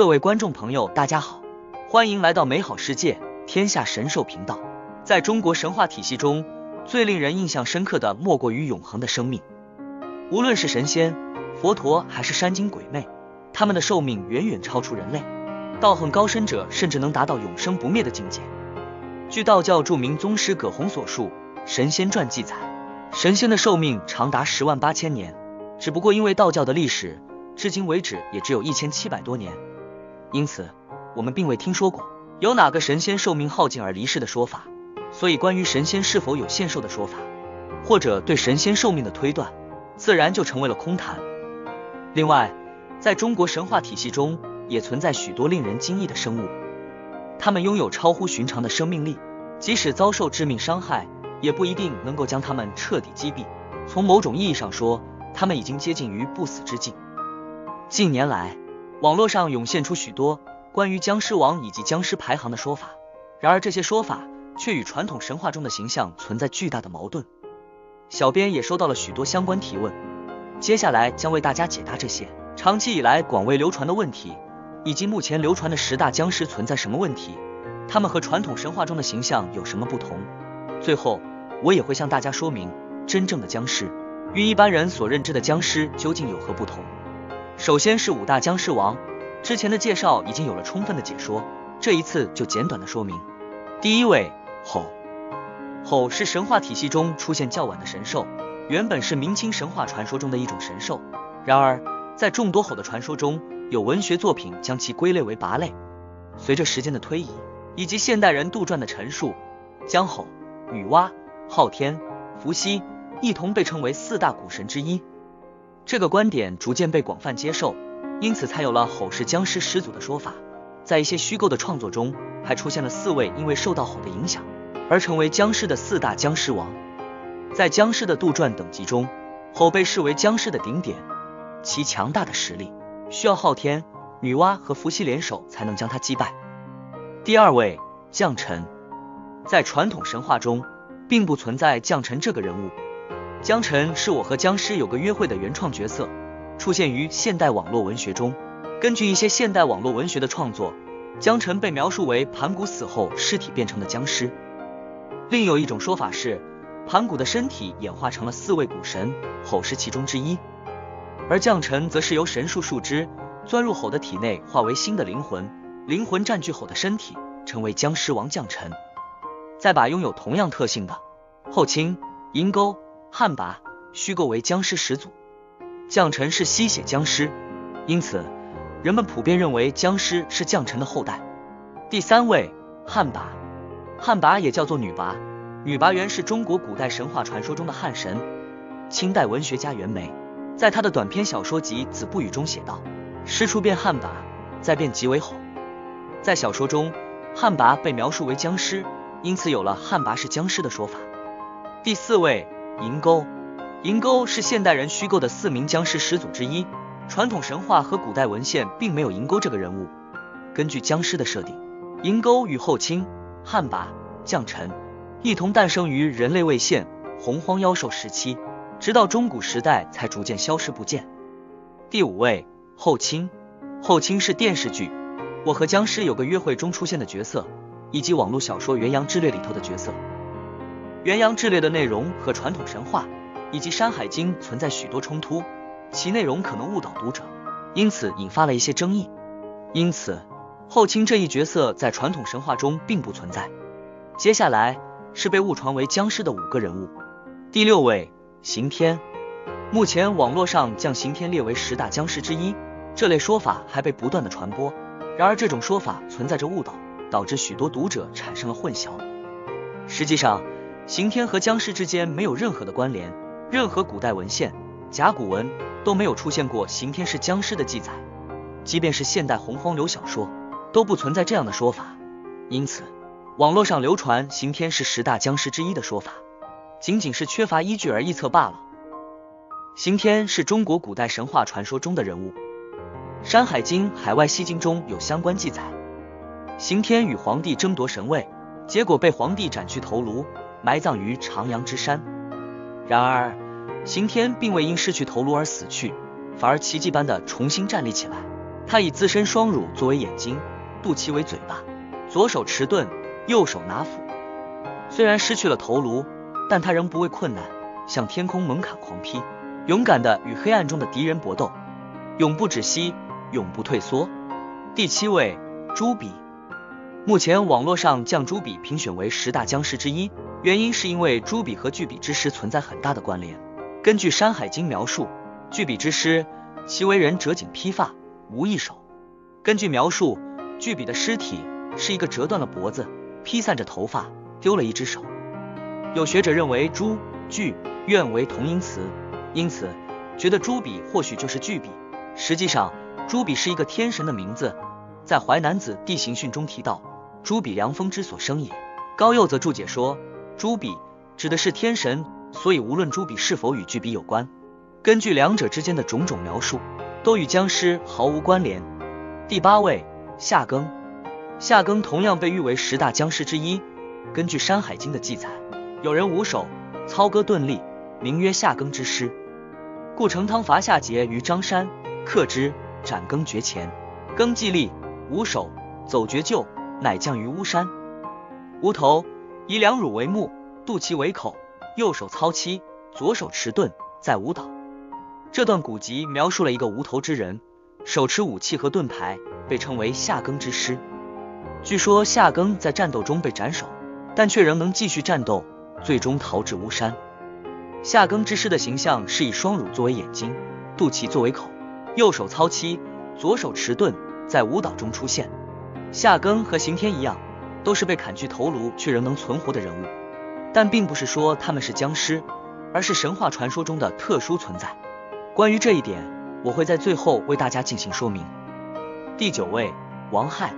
各位观众朋友，大家好，欢迎来到美好世界天下神兽频道。在中国神话体系中，最令人印象深刻的莫过于永恒的生命。无论是神仙、佛陀，还是山精鬼魅，他们的寿命远远超出人类。道行高深者甚至能达到永生不灭的境界。据道教著名宗师葛洪所述《神仙传》记载，神仙的寿命长达十万八千年，只不过因为道教的历史至今为止也只有一千七百多年，因此我们并未听说过有哪个神仙寿命耗尽而离世的说法。所以，关于神仙是否有限寿的说法，或者对神仙寿命的推断，自然就成为了空谈。另外，在中国神话体系中，也存在许多令人惊异的生物，它们拥有超乎寻常的生命力，即使遭受致命伤害，也不一定能够将它们彻底击毙。从某种意义上说，它们已经接近于不死之境。近年来，网络上涌现出许多关于僵尸王以及僵尸排行的说法，然而这些说法却与传统神话中的形象存在巨大的矛盾。小编也收到了许多相关提问，接下来将为大家解答这些长期以来广为流传的问题。以及目前流传的十大僵尸存在什么问题？他们和传统神话中的形象有什么不同？最后，我也会向大家说明真正的僵尸与一般人所认知的僵尸究竟有何不同。首先是五大僵尸王，之前的介绍已经有了充分的解说，这一次就简短的说明。第一位，吼。吼是神话体系中出现较晚的神兽，原本是明清神话传说中的一种神兽，然而在众多吼的传说中。有文学作品将其归类为八类。随着时间的推移，以及现代人杜撰的陈述，江吼、女娲、昊天、伏羲一同被称为四大古神之一。这个观点逐渐被广泛接受，因此才有了吼是僵尸始祖的说法。在一些虚构的创作中，还出现了四位因为受到吼的影响而成为僵尸的四大僵尸王。在僵尸的杜撰等级中，吼被视为僵尸的顶点，其强大的实力。需要昊天、女娲和伏羲联手才能将他击败。第二位将臣，在传统神话中并不存在将臣这个人物。将臣是我和僵尸有个约会的原创角色，出现于现代网络文学中。根据一些现代网络文学的创作，将臣被描述为盘古死后尸体变成的僵尸。另有一种说法是，盘古的身体演化成了四位古神，吼是其中之一。而将臣则是由神树树枝钻入吼的体内，化为新的灵魂，灵魂占据吼的身体，成为僵尸王将臣，再把拥有同样特性的后清、银钩、旱魃虚构为僵尸始祖。将臣是吸血僵尸，因此人们普遍认为僵尸是将臣的后代。第三位旱魃，旱魃也叫做女娲，女娲原是中国古代神话传说中的旱神。清代文学家袁枚。在他的短篇小说集《子不语》中写道：“师出变旱魃，再变即为吼。”在小说中，旱魃被描述为僵尸，因此有了旱魃是僵尸的说法。第四位银钩，银钩是现代人虚构的四名僵尸始祖之一，传统神话和古代文献并没有银钩这个人物。根据僵尸的设定，银钩与后清、旱魃、将臣一同诞生于人类未现洪荒妖兽时期。直到中古时代才逐渐消失不见。第五位后清，后清是电视剧《我和僵尸有个约会》中出现的角色，以及网络小说《元阳之略》里头的角色。《元阳志略》的内容和传统神话以及《山海经》存在许多冲突，其内容可能误导读者，因此引发了一些争议。因此，后清这一角色在传统神话中并不存在。接下来是被误传为僵尸的五个人物。第六位。刑天，目前网络上将刑天列为十大僵尸之一，这类说法还被不断的传播。然而这种说法存在着误导，导致许多读者产生了混淆。实际上，刑天和僵尸之间没有任何的关联，任何古代文献、甲骨文都没有出现过刑天是僵尸的记载，即便是现代洪荒流小说都不存在这样的说法。因此，网络上流传刑天是十大僵尸之一的说法。仅仅是缺乏依据而臆测罢了。刑天是中国古代神话传说中的人物，《山海经·海外西经》中有相关记载。刑天与黄帝争夺神位，结果被黄帝斩去头颅，埋葬于长阳之山。然而，刑天并未因失去头颅而死去，反而奇迹般的重新站立起来，他以自身双乳作为眼睛，肚脐为嘴巴，左手持盾，右手拿斧。虽然失去了头颅，但他仍不畏困难，向天空猛砍狂劈，勇敢的与黑暗中的敌人搏斗，永不止息，永不退缩。第七位，朱比。目前网络上将朱笔评选为十大僵尸之一，原因是因为朱笔和巨笔之尸存在很大的关联。根据《山海经》描述，巨笔之尸其为人折颈披发，无一手。根据描述，巨笔的尸体是一个折断了脖子、披散着头发、丢了一只手。有学者认为朱、巨、愿为同音词，因此觉得朱笔或许就是巨笔。实际上，朱笔是一个天神的名字，在《淮南子·地形训》中提到。朱比凉风之所生也。高佑则注解说，朱比指的是天神，所以无论朱比是否与巨比有关，根据两者之间的种种描述，都与僵尸毫无关联。第八位，夏庚。夏庚同样被誉为十大僵尸之一。根据《山海经》的记载，有人无手，操戈顿立，名曰夏庚之师，故成汤伐夏桀于张山，克之，斩庚绝前。庚既立，无手，走绝救。乃降于巫山，无头，以两乳为目，肚脐为口，右手操七，左手持盾，在舞蹈。这段古籍描述了一个无头之人，手持武器和盾牌，被称为夏庚之师。据说夏庚在战斗中被斩首，但却仍能继续战斗，最终逃至巫山。夏庚之师的形象是以双乳作为眼睛，肚脐作为口，右手操七，左手持盾，在舞蹈中出现。夏庚和刑天一样，都是被砍去头颅却仍能存活的人物，但并不是说他们是僵尸，而是神话传说中的特殊存在。关于这一点，我会在最后为大家进行说明。第九位，王亥。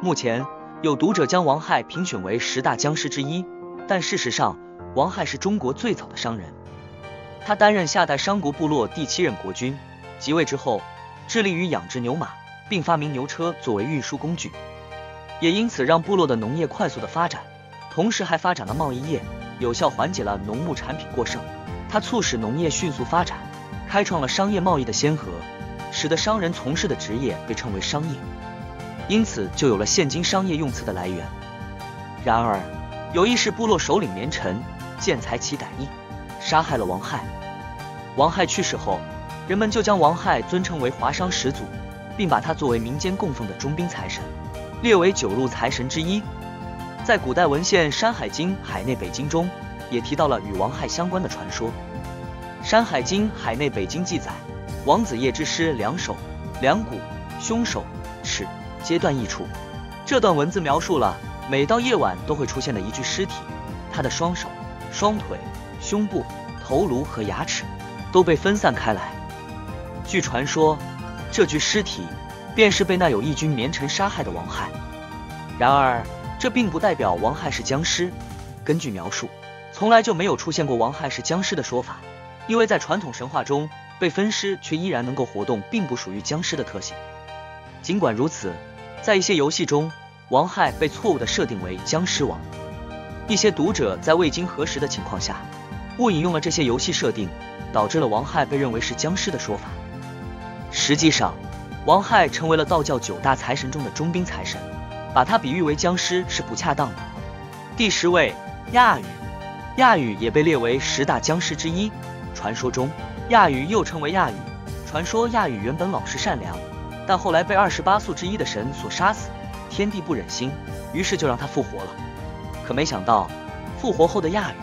目前有读者将王亥评选为十大僵尸之一，但事实上，王亥是中国最早的商人，他担任夏代商国部落第七任国君，即位之后，致力于养殖牛马，并发明牛车作为运输工具。也因此让部落的农业快速的发展，同时还发展了贸易业，有效缓解了农牧产品过剩。它促使农业迅速发展，开创了商业贸易的先河，使得商人从事的职业被称为商业，因此就有了现今商业用词的来源。然而，有意识部落首领连臣见财起歹意，杀害了王亥。王亥去世后，人们就将王亥尊称为华商始祖，并把他作为民间供奉的中兵财神。列为九路财神之一，在古代文献《山海经·海内北经》中，也提到了与王亥相关的传说。《山海经·海内北经》记载，王子夜之师两手、两骨、胸手、齿皆断一处。这段文字描述了每到夜晚都会出现的一具尸体，他的双手、双腿、胸部、头颅和牙齿都被分散开来。据传说，这具尸体。便是被那有义军绵臣杀害的王亥。然而，这并不代表王亥是僵尸。根据描述，从来就没有出现过王亥是僵尸的说法，因为在传统神话中，被分尸却依然能够活动，并不属于僵尸的特性。尽管如此，在一些游戏中，王亥被错误的设定为僵尸王。一些读者在未经核实的情况下，误引用了这些游戏设定，导致了王亥被认为是僵尸的说法。实际上，王亥成为了道教九大财神中的中兵财神，把他比喻为僵尸是不恰当的。第十位，亚羽。亚羽也被列为十大僵尸之一。传说中，亚羽又称为亚羽。传说亚羽原本老实善良，但后来被二十八宿之一的神所杀死，天帝不忍心，于是就让他复活了。可没想到，复活后的亚羽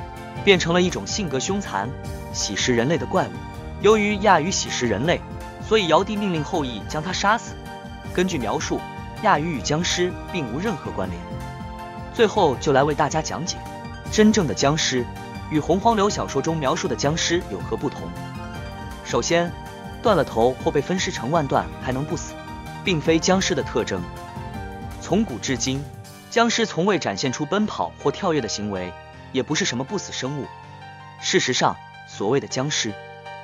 变成了一种性格凶残、喜食人类的怪物。由于亚羽喜食人类。所以尧帝命令后羿将他杀死。根据描述，亚羽与僵尸并无任何关联。最后就来为大家讲解，真正的僵尸与洪荒流小说中描述的僵尸有何不同。首先，断了头或被分尸成万段还能不死，并非僵尸的特征。从古至今，僵尸从未展现出奔跑或跳跃的行为，也不是什么不死生物。事实上，所谓的僵尸，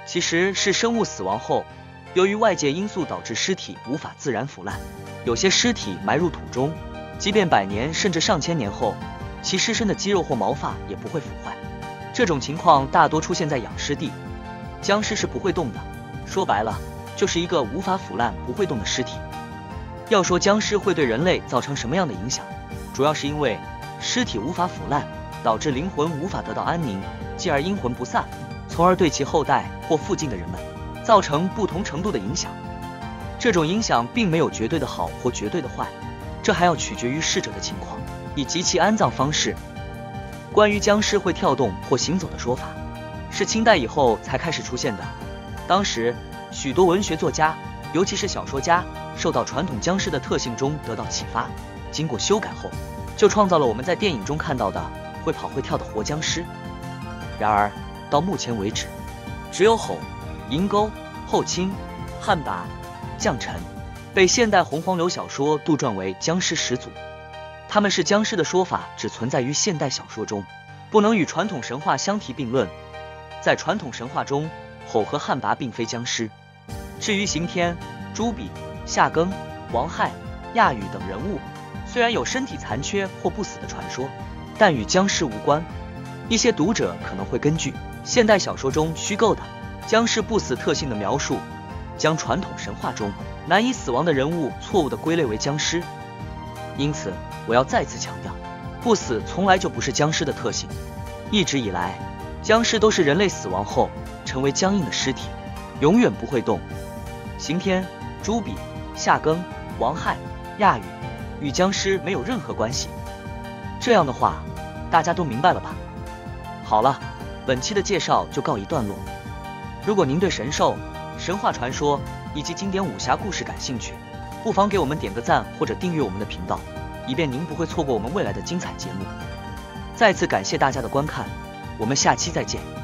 其实是生物死亡后。由于外界因素导致尸体无法自然腐烂，有些尸体埋入土中，即便百年甚至上千年后，其尸身的肌肉或毛发也不会腐坏。这种情况大多出现在养尸地。僵尸是不会动的，说白了就是一个无法腐烂、不会动的尸体。要说僵尸会对人类造成什么样的影响，主要是因为尸体无法腐烂，导致灵魂无法得到安宁，继而阴魂不散，从而对其后代或附近的人们造成不同程度的影响。这种影响并没有绝对的好或绝对的坏，这还要取决于逝者的情况以及其安葬方式。关于僵尸会跳动或行走的说法，是清代以后才开始出现的。当时许多文学作家，尤其是小说家，受到传统僵尸的特性中得到启发，经过修改后，就创造了我们在电影中看到的会跑会跳的活僵尸。然而到目前为止，只有吼、银钩、后清、旱魃、降尘被现代洪荒流小说杜撰为僵尸始祖。他们是僵尸的说法只存在于现代小说中，不能与传统神话相提并论。在传统神话中，吼和旱魃并非僵尸。至于刑天、朱笔、夏庚、王亥、亚羽等人物，虽然有身体残缺或不死的传说，但与僵尸无关。一些读者可能会根据现代小说中虚构的僵尸不死特性的描述，将传统神话中难以死亡的人物错误地归类为僵尸。因此，我要再次强调，不死从来就不是僵尸的特性。一直以来，僵尸都是人类死亡后成为僵硬的尸体，永远不会动。刑天、朱比、夏庚、王亥、亚羽与僵尸没有任何关系。这样的话，大家都明白了吧？好了，本期的介绍就告一段落。如果您对神兽、神话传说以及经典武侠故事感兴趣，不妨给我们点个赞或者订阅我们的频道。以便您不会错过我们未来的精彩节目。再次感谢大家的观看，我们下期再见。